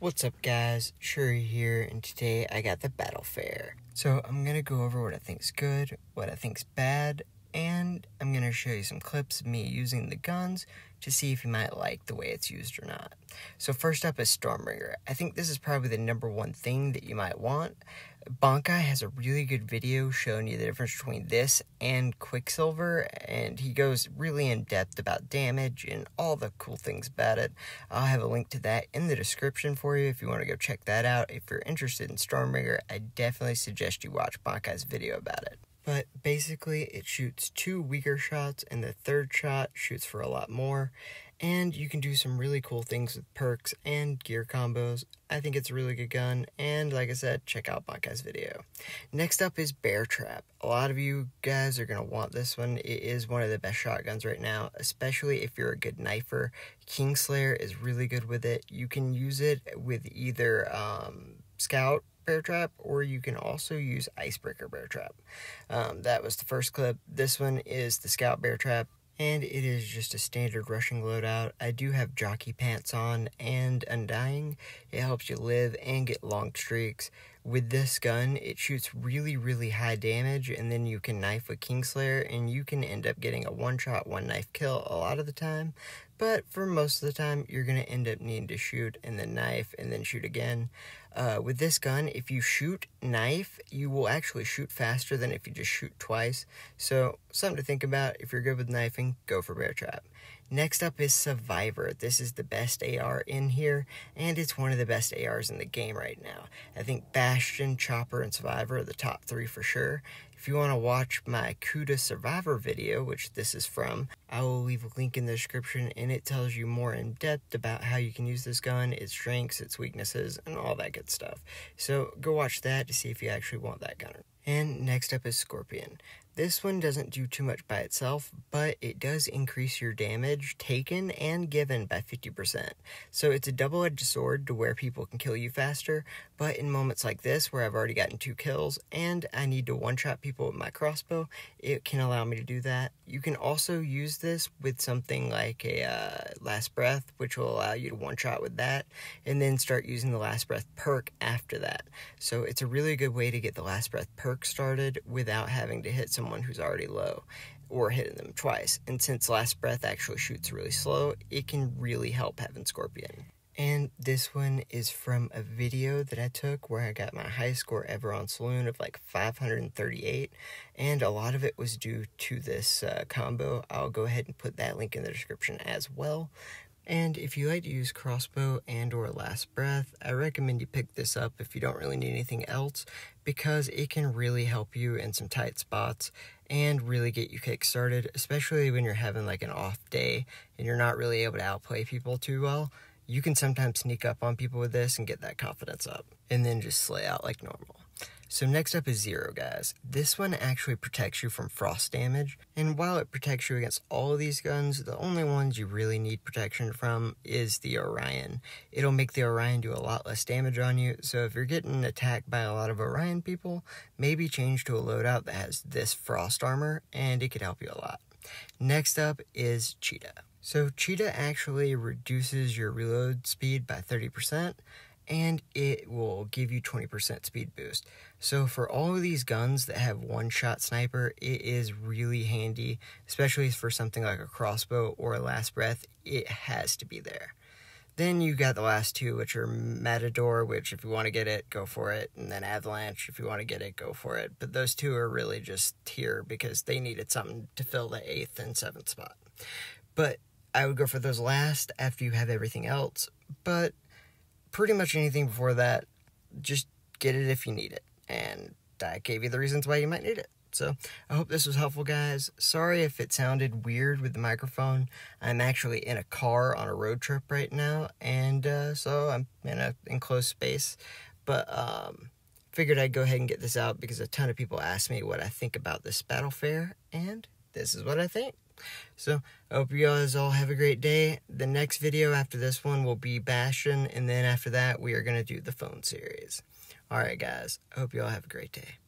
What's up guys, Shouri here, and today I got the Battle Fair. So I'm gonna go over what I think's good, what I think's bad, and I'm gonna show you some clips of me using the guns to see if you might like the way it's used or not. So first up is Stormbringer. I think this is probably the number one thing that you might want. Bankai has a really good video showing you the difference between this and Quicksilver, and he goes really in depth about damage and all the cool things about it. I'll have a link to that in the description for you if you want to go check that out. If you're interested in Stormbringer, I definitely suggest you watch Bankai's video about it. But basically, it shoots two weaker shots, and the third shot shoots for a lot more and you can do some really cool things with perks and gear combos. I think it's a really good gun, and like I said, check out Bankai's video. Next up is Bear Trap. A lot of you guys are going to want this one. It is one of the best shotguns right now, especially if you're a good knifer. Kingslayer is really good with it. You can use it with either um, Scout bear trap, or you can also use icebreaker bear trap. Um, that was the first clip. This one is the scout bear trap and it is just a standard rushing loadout. I do have jockey pants on and undying. It helps you live and get long streaks. With this gun, it shoots really, really high damage, and then you can knife with Kingslayer, and you can end up getting a one shot, one knife kill a lot of the time. But for most of the time, you're going to end up needing to shoot and then knife and then shoot again. Uh, with this gun, if you shoot knife, you will actually shoot faster than if you just shoot twice. So, something to think about. If you're good with knifing, go for Bear Trap. Next up is Survivor. This is the best AR in here, and it's one of the best ARs in the game right now. I think Bastion, Chopper, and Survivor are the top three for sure. If you want to watch my Cuda Survivor video, which this is from, I will leave a link in the description and it tells you more in depth about how you can use this gun, its strengths, its weaknesses, and all that good stuff. So go watch that to see if you actually want that gun. And next up is Scorpion. This one doesn't do too much by itself, but it does increase your damage taken and given by 50%. So it's a double edged sword to where people can kill you faster, but in moments like this where I've already gotten two kills and I need to one shot people with my crossbow, it can allow me to do that. You can also use this with something like a uh, last breath, which will allow you to one shot with that, and then start using the last breath perk after that. So it's a really good way to get the last breath perk started without having to hit someone someone who's already low or hitting them twice. And since Last Breath actually shoots really slow, it can really help having Scorpion. And this one is from a video that I took where I got my highest score ever on Saloon of like 538. And a lot of it was due to this uh, combo. I'll go ahead and put that link in the description as well. And if you like to use crossbow and or last breath, I recommend you pick this up if you don't really need anything else because it can really help you in some tight spots and really get you kick started, especially when you're having like an off day and you're not really able to outplay people too well. You can sometimes sneak up on people with this and get that confidence up and then just slay out like normal. So next up is Zero, guys. This one actually protects you from frost damage, and while it protects you against all of these guns, the only ones you really need protection from is the Orion. It'll make the Orion do a lot less damage on you, so if you're getting attacked by a lot of Orion people, maybe change to a loadout that has this frost armor, and it could help you a lot. Next up is Cheetah. So Cheetah actually reduces your reload speed by 30%, and it will give you 20% speed boost. So for all of these guns that have one-shot sniper, it is really handy, especially for something like a crossbow or a last breath, it has to be there. Then you got the last two, which are Matador, which if you want to get it, go for it, and then Avalanche, if you want to get it, go for it. But those two are really just here because they needed something to fill the eighth and seventh spot. But I would go for those last after you have everything else. But pretty much anything before that, just get it if you need it. And I gave you the reasons why you might need it. So I hope this was helpful, guys. Sorry if it sounded weird with the microphone. I'm actually in a car on a road trip right now, and uh, so I'm in a enclosed space. But um, figured I'd go ahead and get this out because a ton of people ask me what I think about this battle fair, and this is what I think. So, I hope you guys all have a great day. The next video after this one will be Bastion, and then after that, we are going to do the phone series. Alright, guys. I hope you all have a great day.